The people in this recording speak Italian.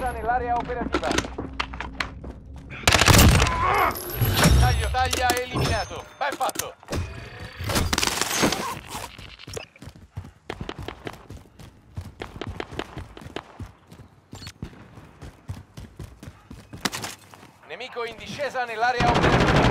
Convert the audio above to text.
discesa nell'area operativa. Taglio taglia eliminato. Ben fatto. Nemico in discesa nell'area operativa.